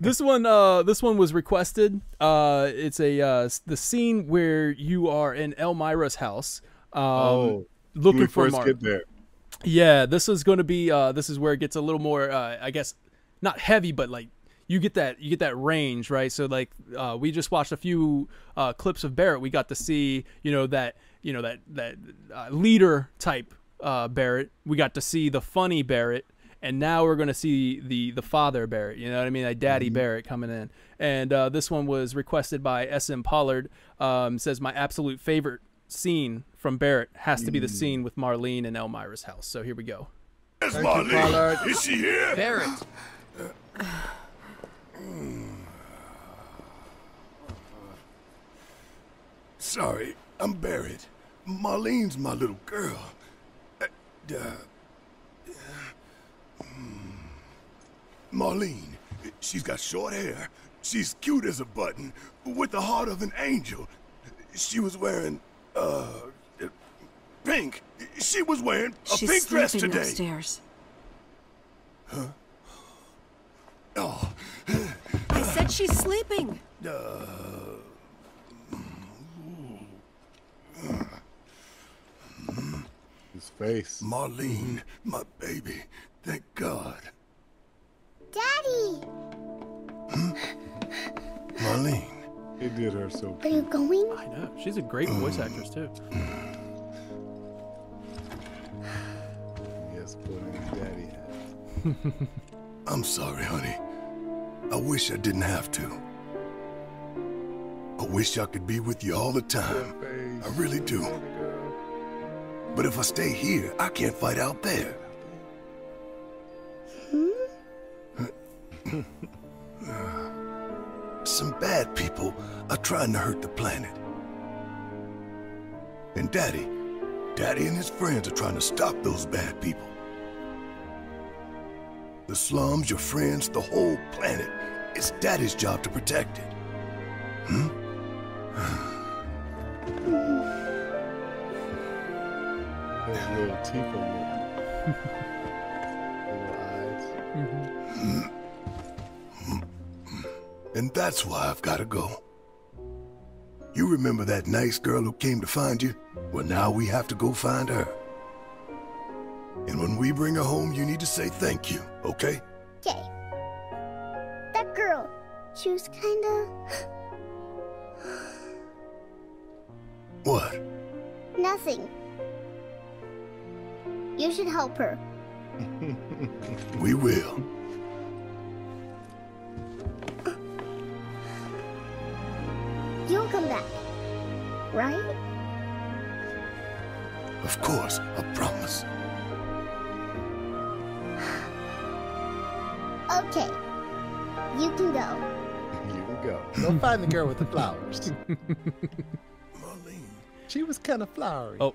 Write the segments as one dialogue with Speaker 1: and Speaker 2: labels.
Speaker 1: this one, uh, this one was requested. Uh, it's a uh, the scene where you are in Elmyra's house. Um,
Speaker 2: oh,
Speaker 1: looking for
Speaker 2: first
Speaker 1: Mar-
Speaker 2: get there.
Speaker 1: Yeah, this is going to be. Uh, this is where it gets a little more. Uh, I guess not heavy, but like you get that you get that range, right? So like uh, we just watched a few uh, clips of Barret. We got to see you know that you know that that uh, leader type uh, Barret. We got to see the funny Barret, and now we're gonna see the the father Barret. You know what I mean? Like Daddy Barret coming in. And uh, this one was requested by S.M. Pollard. Um, says my absolute favorite scene from Barret has to be the scene with Marlene in Elmyra's house. So here we go.
Speaker 3: Where's
Speaker 2: Thank Pollard.
Speaker 3: Marlene? Is she here?
Speaker 4: Barret.
Speaker 3: Sorry, I'm Barret. Marlene's my little girl. Uh, uh, Marlene, she's got short hair. She's cute as a button, with the heart of an angel. She was wearing, uh, uh, pink. She was wearing a
Speaker 5: She's
Speaker 3: pink dress
Speaker 5: sleeping
Speaker 3: today.
Speaker 5: upstairs.
Speaker 3: Oh,
Speaker 5: I said she's sleeping.
Speaker 2: His face.
Speaker 3: Marlene, my baby. Thank God.
Speaker 6: Daddy,
Speaker 3: Marlene.
Speaker 2: It did her so
Speaker 6: are you going?
Speaker 1: I know she's a great voice actress too.
Speaker 2: Yes, put in daddy hat.
Speaker 3: I'm sorry, honey. I wish I didn't have to. I wish I could be with you all the time. I really do. But if I stay here, I can't fight out there. Some bad people are trying to hurt the planet. And Daddy, Daddy and his friends are trying to stop those bad people. The slums, your friends, the whole planet. It's Daddy's job to protect it. Hmm?
Speaker 2: His little teeth on it.
Speaker 3: And that's why I've got to go. You remember that nice girl who came to find you? Well, now we have to go find her. And when we bring her home, you need to say thank you, okay?
Speaker 6: Okay. That girl, she was kinda.
Speaker 3: What?
Speaker 6: nothing. You should help her.
Speaker 3: We will.
Speaker 6: Right?
Speaker 3: Of course, I promise.
Speaker 6: Okay. You can go.
Speaker 2: you can go. Go find the girl with the flowers.
Speaker 3: Marlene.
Speaker 2: She was kind of flowery.
Speaker 1: Oh, all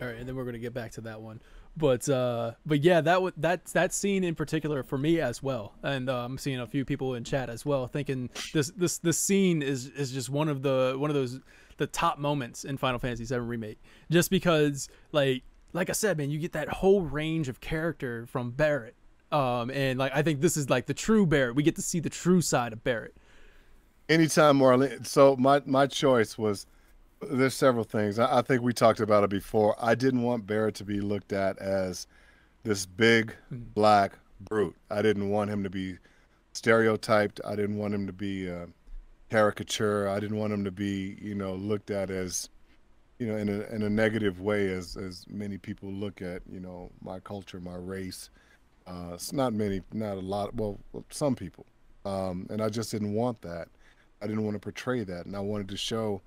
Speaker 1: right, and then we're gonna get back to that one. But uh, but yeah, that w- that that scene in particular for me as well, and uh, I'm seeing a few people in chat as well thinking this this this scene is is just one of the one of those the top moments in Final Fantasy VII remake, just because like like I said, man, you get that whole range of character from Barret, um, and like I think this is like the true Barret. We get to see the true side of Barret.
Speaker 2: Anytime Marlene. So my my choice was. There's several things. I, I think we talked about it before. I didn't want Barret to be looked at as this big black brute. I didn't want him to be stereotyped. I didn't want him to be a caricature. I didn't want him to be, you know, looked at as, you know, in a in a negative way as as many people look at, you know, my culture, my race. Uh, it's not many, not a lot. Well, some people, um, and I just didn't want that. I didn't want to portray that, and I wanted to show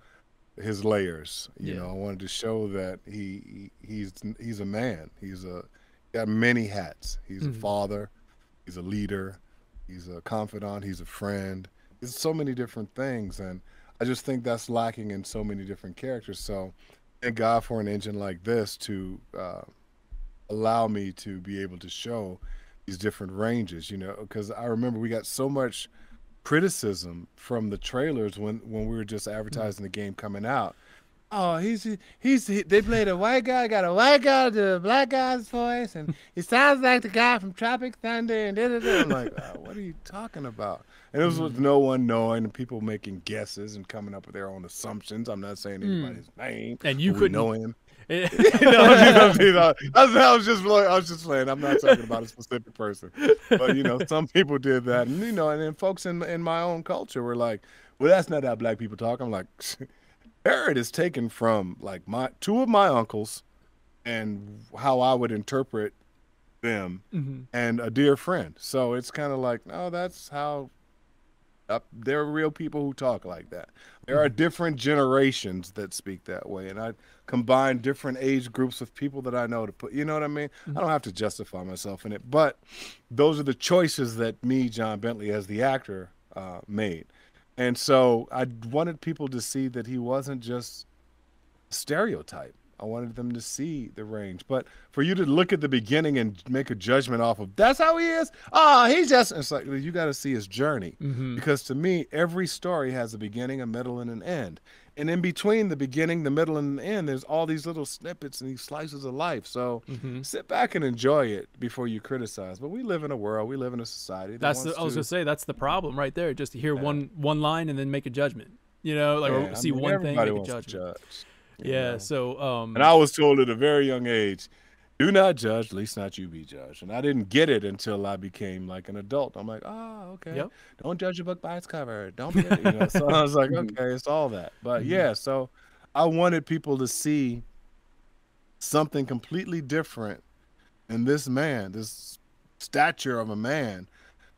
Speaker 2: his layers. You
Speaker 1: Yeah.
Speaker 2: know, I wanted to show that he, he he's he's a man. He's a got many hats. He's a father. He's a leader. He's a confidant. He's a friend. He's so many different things, and I just think that's lacking in so many different characters. So, thank God for an engine like this to uh, allow me to be able to show these different ranges. You know, because I remember we got so much criticism from the trailers when when we were just mm-hmm. advertising the game coming out. Oh, he's he's he, they played a white guy, got a white guy to a black guy's voice, and he sounds like the guy from Tropic Thunder, and da da da. I'm like, oh, what are you talking about? And it was with mm-hmm. no one knowing and people making guesses and coming up with their own assumptions. I'm not saying mm. anybody's name.
Speaker 1: And you couldn't-
Speaker 2: know him. No, you know, you know, I, was, I was just I was just playing. I'm not talking about a specific person, but you know, some people did that, and you know, and then folks in in my own culture were like, "Well, that's not how black people talk." I'm like, Barret is taken from like my two of my uncles, and how I would interpret them,
Speaker 1: Mm-hmm.
Speaker 2: and a dear friend. So it's kind of like, no, that's how. Uh, there are real people who talk like that. There are different generations that speak that way, and I combine different age groups of people that I know to put. You know what I mean? I don't have to justify myself in it, but those are the choices that me, John Bentley, as the actor, uh, made, and so I wanted people to see that he wasn't just stereotype. I wanted them to see the range, but for you to look at the beginning and make a judgment off of that's how he is. Ah, he's just. It's like you got to see his journey because to me, every story has a beginning, a middle, and an end. And in between the beginning, the middle, and the end, there's all these little snippets and these slices of life. So sit back and enjoy it before you criticize. But we live in a world, we live in a society. That
Speaker 1: that's the, I was
Speaker 2: to-
Speaker 1: gonna say that's the problem right there. Just to hear one one line and then make a judgment. You know, like
Speaker 2: Yeah,
Speaker 1: or
Speaker 2: I
Speaker 1: see
Speaker 2: mean,
Speaker 1: one thing, make a judgment. Yeah.
Speaker 2: know?
Speaker 1: So um.
Speaker 2: And I was told at a very young age, do not judge, at least not you be judged. And I didn't get it until I became like an adult. I'm like, oh, okay.
Speaker 1: Yep.
Speaker 2: Don't judge a book by its cover. Don't be, you know. So I was like, okay, it's all that. But yeah, so I wanted people to see something completely different in this man, this stature of a man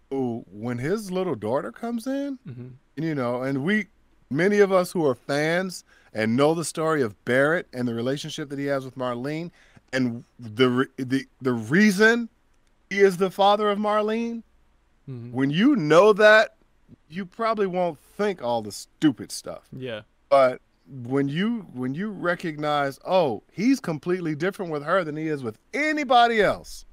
Speaker 2: who, when his little daughter comes in,
Speaker 1: Mhm.
Speaker 2: you know, and we, many of us who are fans and know the story of Barret and the relationship that he has with Marlene, and the the the reason he is the father of Marlene.
Speaker 1: Mhm.
Speaker 2: When you know that, you probably won't think all the stupid stuff.
Speaker 1: Yeah.
Speaker 2: But when you when you recognize, oh, he's completely different with her than he is with anybody else,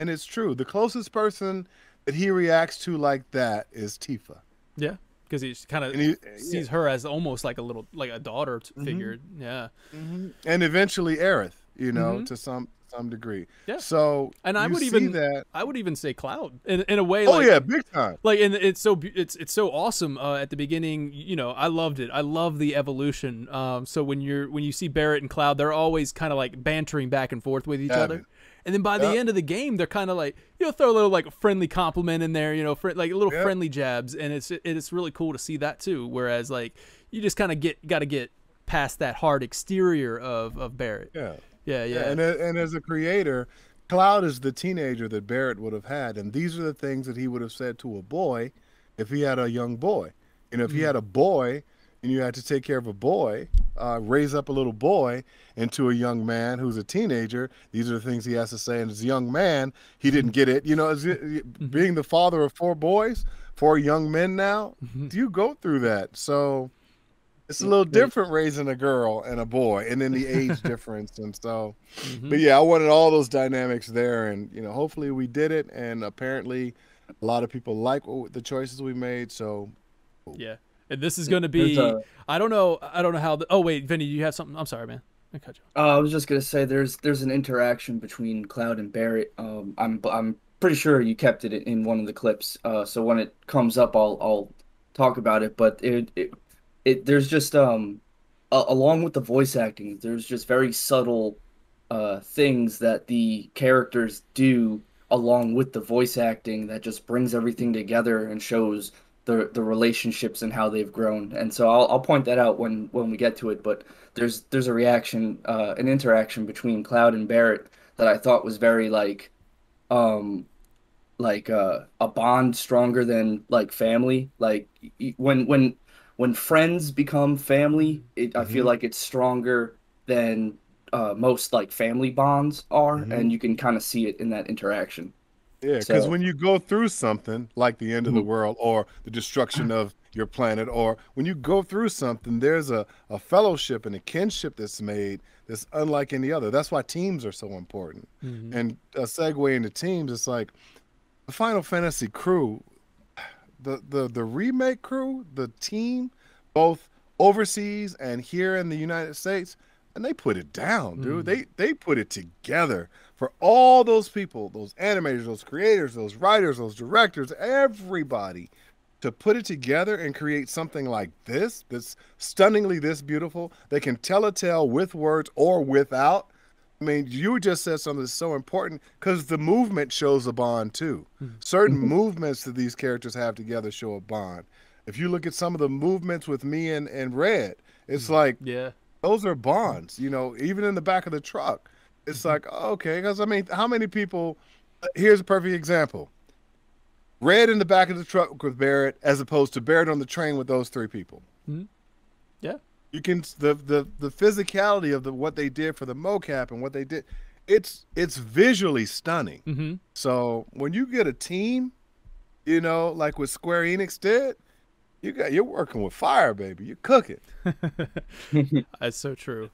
Speaker 2: and it's true. The closest person that he reacts to like that is Tifa.
Speaker 1: Yeah. Because he kind of
Speaker 2: And
Speaker 1: sees her as almost like a little like a daughter t-
Speaker 2: Mm-hmm.
Speaker 1: figure. Yeah.
Speaker 2: and eventually Aerith, you know,
Speaker 1: Mhm.
Speaker 2: to some some degree.
Speaker 1: Yeah.
Speaker 2: So
Speaker 1: And I would even
Speaker 2: that.
Speaker 1: I would even say Cloud in in a way.
Speaker 2: Oh
Speaker 1: like,
Speaker 2: yeah, big time.
Speaker 1: like and it's so it's it's so awesome uh, at the beginning you know i loved it i love the evolution um so when you're when you see barret and cloud they're always kind of like bantering back and forth with each other. And then by the
Speaker 2: Yep.
Speaker 1: end of the game they're kind of like you know throw a little like friendly compliment in there you know fr- like a little
Speaker 2: Yep.
Speaker 1: friendly jabs and it's it's really cool to see that too whereas like you just kind of get got to get past that hard exterior of of barret
Speaker 2: Yeah.
Speaker 1: yeah yeah,
Speaker 2: Yeah, and and as a creator, Cloud is the teenager that Barret would have had, and these are the things that he would have said to a boy if he had a young boy. And if he
Speaker 1: Mm-hmm.
Speaker 2: had a boy, and you had to take care of a boy, uh, raise up a little boy into a young man who's a teenager. These are the things he has to say. And as a young man, he didn't get it. You know, as
Speaker 1: Mm-hmm.
Speaker 2: being the father of four boys, four young men now,
Speaker 1: Mm-hmm.
Speaker 2: you go through that. So it's a little different raising a girl and a boy, and then the age difference, and so.
Speaker 1: Mm-hmm.
Speaker 2: But yeah, I wanted all those dynamics there, and you know, hopefully we did it, and apparently, a lot of people like the choices we made. So
Speaker 1: yeah and this is going to be i don't know i don't know how the, oh wait vinny you have something i'm sorry man i cut you.
Speaker 4: Uh, I was just gonna say there's there's an interaction between Cloud and Barret. Um, I'm I'm pretty sure you kept it in one of the clips. Uh, so when it comes up, I'll I'll talk about it. But it it, it there's just um, along with the voice acting, there's just very subtle uh things that the characters do along with the voice acting that just brings everything together and shows the the relationships and how they've grown. And so I'll I'll point that out when when we get to it. But there's there's a reaction, uh, an interaction between Cloud and Barret that I thought was very like, um, like uh, a bond stronger than like family. Like when when when friends become family, it, I feel like it's stronger than uh, most like family bonds are, and you can kind of see it in that interaction.
Speaker 2: Yeah, because
Speaker 4: So-
Speaker 2: when you go through something like the end of the
Speaker 1: Mm-hmm.
Speaker 2: world or the destruction of your planet, or when you go through something, there's a, a fellowship and a kinship that's made that's unlike any other. That's why teams are so important.
Speaker 1: Mm-hmm.
Speaker 2: And a segue into teams, it's like the Final Fantasy crew, the the the remake crew, the team, both overseas and here in the United States, and they put it down, dude. Mm. They they put it together for all those people, those animators, those creators, those writers, those directors, everybody to put it together and create something like this, that's stunningly this beautiful. They can tell a tale with words or without. I mean, you just said something that's so important because the movement shows a bond too. Hmm. Certain mm-hmm. movements that these characters have together show a bond. If you look at some of the movements with me and, and Red, it's mm. like
Speaker 1: Yeah.
Speaker 2: Those are bonds, you know, even in the back of the truck. It's like, okay, because I mean, how many people? uh, Here's a perfect example Red in the back of the truck with Barret, as opposed to Barret on the train with those three people.
Speaker 1: Yeah.
Speaker 2: You can the the the physicality of the what they did for the mocap and what they did. It's it's visually stunning.
Speaker 1: Mm-hmm.
Speaker 2: So when you get a team, you know, like what Square Enix did, you got you're working with fire, baby. You're cooking.
Speaker 1: That's so true.